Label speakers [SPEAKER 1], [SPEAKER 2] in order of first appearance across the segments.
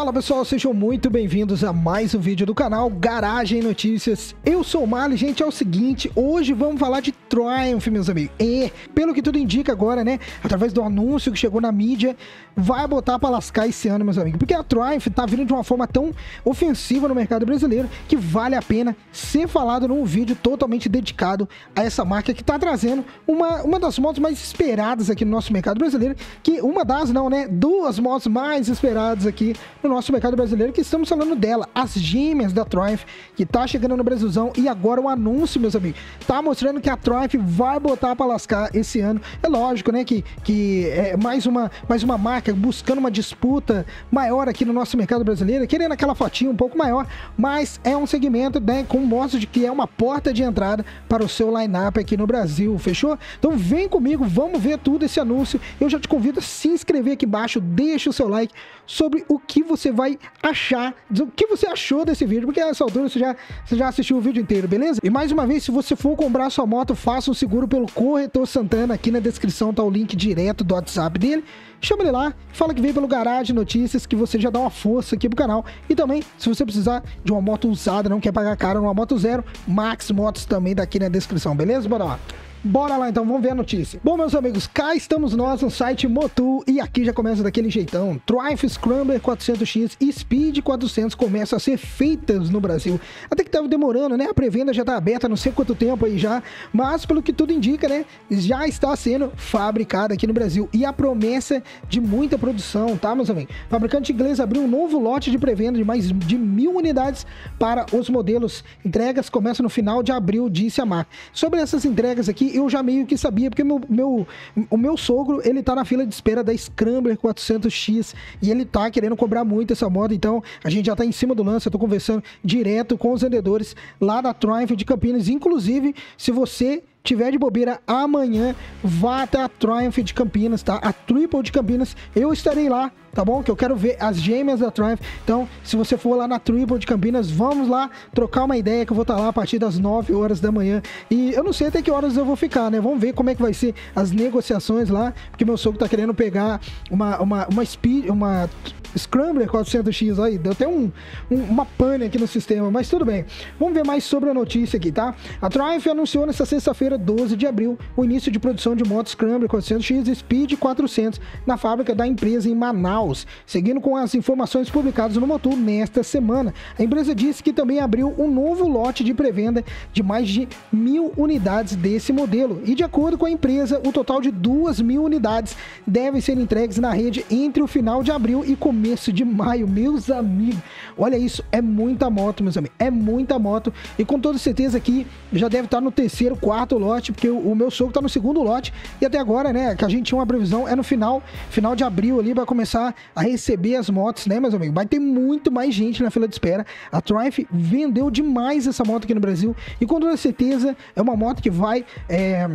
[SPEAKER 1] Fala pessoal, sejam muito bem-vindos a mais um vídeo do canal Garagem Notícias. Eu sou o Mali, gente, é o seguinte, hoje vamos falar de Triumph, meus amigos. E, pelo que tudo indica agora, né, através do anúncio que chegou na mídia, vai botar pra lascar esse ano, meus amigos. Porque a Triumph tá vindo de uma forma tão ofensiva no mercado brasileiro que vale a pena ser falado num vídeo totalmente dedicado a essa marca que tá trazendo uma, uma das motos mais esperadas aqui no nosso mercado brasileiro, que uma das, não, né, duas motos mais esperadas aqui no nosso mercado brasileiro, que estamos falando dela, as gêmeas da Triumph, que tá chegando no Brasilzão e agora o anúncio, meus amigos, tá mostrando que a Triumph vai botar pra lascar esse ano. É lógico, né, que, que é mais uma, mais uma marca buscando uma disputa maior aqui no nosso mercado brasileiro, querendo aquela fotinha um pouco maior, mas é um segmento, né, com mostra de que é uma porta de entrada para o seu line-up aqui no Brasil, fechou? Então vem comigo, vamos ver tudo esse anúncio. Eu já te convido a se inscrever aqui embaixo, deixa o seu like sobre o que você vai achar, o que você achou desse vídeo, porque nessa altura você já, você já assistiu o vídeo inteiro, beleza? E mais uma vez, se você for comprar sua moto, faça um seguro pelo Corretor Santana, aqui na descrição tá o link direto do WhatsApp dele. Chama ele lá, fala que veio pelo Garage Notícias, que você já dá uma força aqui pro canal. E também, se você precisar de uma moto usada, não quer pagar caro numa moto zero, Max Motos também daqui na descrição, beleza? Bora lá. Bora lá então, vamos ver a notícia. Bom, meus amigos, cá estamos nós no site Motu e aqui já começa daquele jeitão. Triumph Scrambler 400X e Speed 400 começam a ser feitas no Brasil. Até que tava demorando, né? A pré-venda já tá aberta não sei quanto tempo aí já, mas pelo que tudo indica, né? Já está sendo fabricada aqui no Brasil e a promessa de muita produção, tá, meus amigos? O fabricante inglês abriu um novo lote de pré-venda de mais de mil unidades para os modelos. Entregas começam no final de abril, disse a marca. Sobre essas entregas aqui, eu já meio que sabia, porque meu, meu, o meu sogro, ele tá na fila de espera da Scrambler 400X e ele tá querendo cobrar muito essa moto, então a gente já tá em cima do lance, eu tô conversando direto com os vendedores lá da Triumph de Campinas, inclusive, se você tiver de bobeira amanhã, vá até a Triumph de Campinas, tá? A Triple de Campinas, eu estarei lá, tá bom? Que eu quero ver as gêmeas da Triumph. Então, se você for lá na Triple de Campinas, vamos lá trocar uma ideia que eu vou estar lá a partir das 9 horas da manhã. E eu não sei até que horas eu vou ficar, né? Vamos ver como é que vai ser as negociações lá, porque meu sogro tá querendo pegar uma uma uma speed, uma Scrambler 400X aí, deu até um, um, uma pane aqui no sistema, mas tudo bem. Vamos ver mais sobre a notícia aqui, tá? A Triumph anunciou nesta sexta-feira, 12 de abril, o início de produção de motos Scrambler 400X e Speed 400 na fábrica da empresa em Manaus. Seguindo com as informações publicadas no Motor nesta semana, a empresa disse que também abriu um novo lote de pré-venda de mais de mil unidades desse modelo. E de acordo com a empresa, o total de duas mil unidades devem ser entregues na rede entre o final de abril e começo começo de maio, meus amigos. Olha isso, é muita moto, meus amigos. É muita moto. E com toda certeza aqui já deve estar no terceiro, quarto lote, porque o, meu sogro está no segundo lote. E até agora, né, que a gente tinha uma previsão, é no final, final de abril ali, vai começar a receber as motos, né, meus amigos? Vai ter muito mais gente na fila de espera. A Triumph vendeu demais essa moto aqui no Brasil. E com toda certeza é uma moto que vai. É,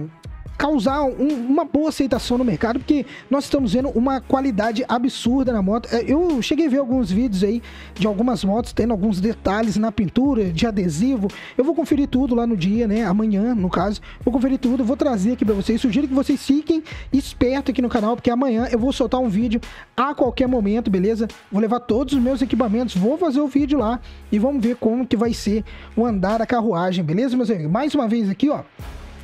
[SPEAKER 1] causar um, uma boa aceitação no mercado, porque nós estamos vendo uma qualidade absurda na moto. É, eu cheguei a ver alguns vídeos aí de algumas motos tendo alguns detalhes na pintura, de adesivo. Eu vou conferir tudo lá no dia, né? Amanhã, no caso. Vou conferir tudo, vou trazer aqui para vocês. Sugiro que vocês fiquem espertos aqui no canal, porque amanhã eu vou soltar um vídeo a qualquer momento, beleza? Vou levar todos os meus equipamentos, vou fazer o vídeo lá e vamos ver como que vai ser o andar da carruagem, beleza, meus amigos? Mais uma vez aqui, ó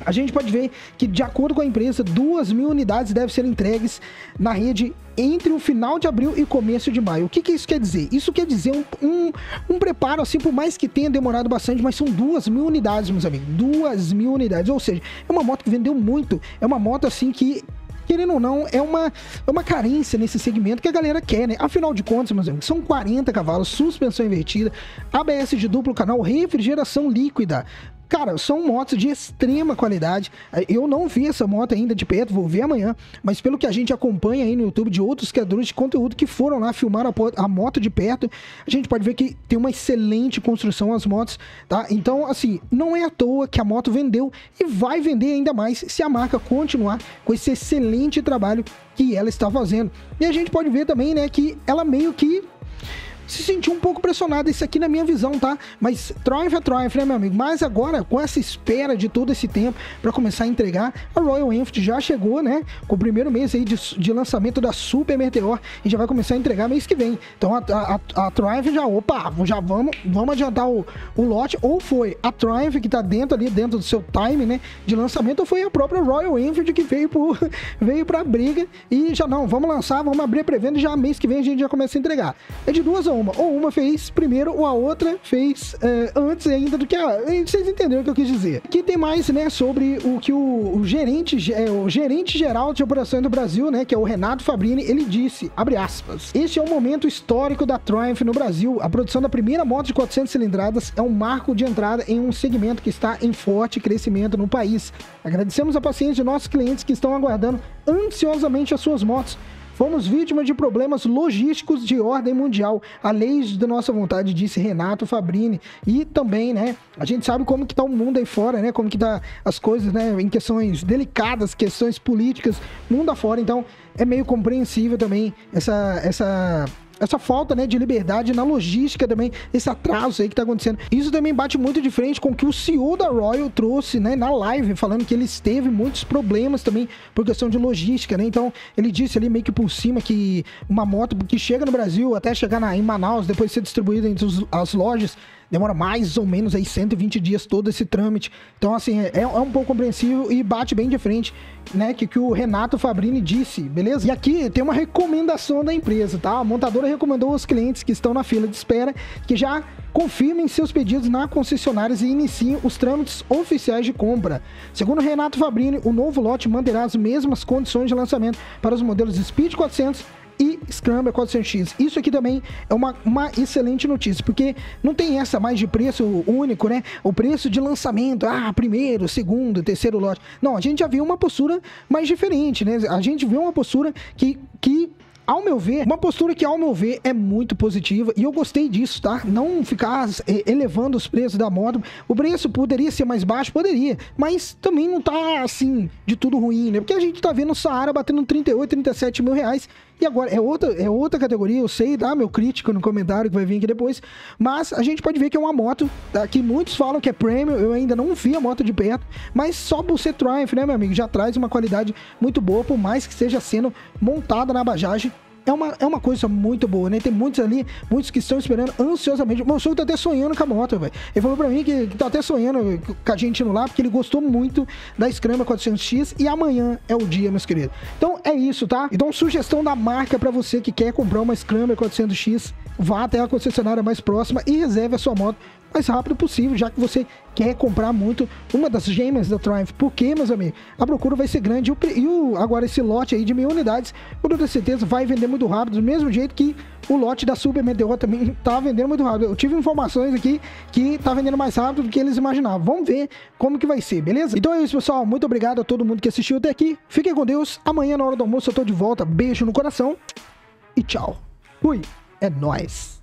[SPEAKER 1] a gente pode ver que, de acordo com a empresa, duas mil unidades devem ser entregues na rede entre o final de abril e começo de maio. O que, que isso quer dizer? Isso quer dizer um, um, um, preparo, assim, por mais que tenha demorado bastante, mas são duas mil unidades, meus amigos. Duas mil unidades. Ou seja, é uma moto que vendeu muito. É uma moto, assim, que querendo ou não, é uma, é uma carência nesse segmento que a galera quer, né? Afinal de contas, meus amigos, são 40 cavalos, suspensão invertida, ABS de duplo canal, refrigeração líquida, Cara, são motos de extrema qualidade. Eu não vi essa moto ainda de perto, vou ver amanhã. Mas pelo que a gente acompanha aí no YouTube de outros criadores de conteúdo que foram lá filmar a, moto de perto, a gente pode ver que tem uma excelente construção as motos, tá? Então, assim, não é à toa que a moto vendeu e vai vender ainda mais se a marca continuar com esse excelente trabalho que ela está fazendo. E a gente pode ver também, né, que ela meio que se sentiu um pouco pressionado. Isso aqui na minha visão, tá? Mas Triumph é Triumph, né, meu amigo? Mas agora, com essa espera de todo esse tempo para começar a entregar, a Royal Enfield já chegou, né? Com o primeiro mês aí de, de lançamento da Super Meteor e já vai começar a entregar mês que vem. Então a, a, a Triumph já, opa, já vamos, vamos adiantar o, o lote. Ou foi a Triumph que tá dentro ali, dentro do seu time, né? De lançamento, ou foi a própria Royal Enfield que veio, por, veio pra briga e já não, vamos lançar, vamos abrir a pré-venda e já mês que vem a gente já começa a entregar. É de duas a. Ou uma fez primeiro, ou a outra fez é, antes ainda do que a. Vocês entenderam o que eu quis dizer. Aqui tem mais, né, sobre o que o, o gerente, é, o gerente geral de operações do Brasil, né, que é o Renato Fabrini, ele disse, abre aspas, este é um momento histórico da Triumph no Brasil. A produção da primeira moto de 400 cilindradas é um marco de entrada em um segmento que está em forte crescimento no país. Agradecemos a paciência de nossos clientes que estão aguardando ansiosamente as suas motos. Fomos vítimas de problemas logísticos de ordem mundial, além da nossa vontade, disse Renato Fabrini. E também, né, a gente sabe como que tá o mundo aí fora, né, como que tá as coisas, né, em questões delicadas, questões políticas, mundo afora. Então, é meio compreensível também essa essa essa falta né, de liberdade na logística também, esse atraso aí que tá acontecendo. Isso também bate muito de frente com o que o CEO da Royal trouxe né, na live, falando que ele teve muitos problemas também por questão de logística, né? Então, ele disse ali meio que por cima que uma moto que chega no Brasil até chegar na, em Manaus, depois ser distribuída entre os, as lojas, demora mais ou menos aí 120 dias todo esse trâmite. Então, assim, é, é um pouco compreensível e bate bem de frente, né, que, que o Renato Fabrini disse, beleza? E aqui tem uma recomendação da empresa, tá? A montadora recomendou aos clientes que estão na fila de espera que já confirmem seus pedidos na concessionária e iniciem os trâmites oficiais de compra. Segundo Renato Fabrini, o novo lote manterá as mesmas condições de lançamento para os modelos Speed 400 e Scrambler 400X. Isso aqui também é uma, uma excelente notícia, porque não tem essa mais de preço único, né? O preço de lançamento, ah, primeiro, segundo, terceiro lote. Não, a gente já viu uma postura mais diferente, né? A gente viu uma postura que, que ao meu ver, uma postura que, ao meu ver, é muito positiva e eu gostei disso, tá? Não ficar elevando os preços da moto. O preço poderia ser mais baixo? Poderia, mas também não tá assim de tudo ruim, né? Porque a gente tá vendo o Saara batendo 38, 37 mil reais e agora é outra, é outra categoria, eu sei, tá? Meu crítico no comentário que vai vir aqui depois. Mas a gente pode ver que é uma moto tá? que muitos falam que é premium. Eu ainda não vi a moto de perto, mas só por ser Triumph, né, meu amigo? Já traz uma qualidade muito boa, por mais que esteja sendo montada na Bajaj é uma, é uma coisa muito boa, né? Tem muitos ali, muitos que estão esperando ansiosamente. O meu sogro tá até sonhando com a moto, velho. Ele falou pra mim que, que tá até sonhando com a gente no lá, porque ele gostou muito da Scrambler 400X e amanhã é o dia, meus queridos. Então é isso, tá? Então, sugestão da marca para você que quer comprar uma Scrambler 400X, vá até a concessionária mais próxima e reserve a sua moto mais rápido possível, já que você quer comprar muito uma das gêmeas da Triumph. Porque, meus amigos, a procura vai ser grande. E o, agora esse lote aí de mil unidades, com toda certeza, vai vender muito rápido, do mesmo jeito que o lote da Super Meteor também tá vendendo muito rápido. Eu tive informações aqui que tá vendendo mais rápido do que eles imaginavam. Vamos ver como que vai ser, beleza? Então é isso, pessoal. Muito obrigado a todo mundo que assistiu até aqui. Fiquem com Deus. Amanhã, na hora do almoço, eu tô de volta. Beijo no coração e tchau. Fui. É nóis.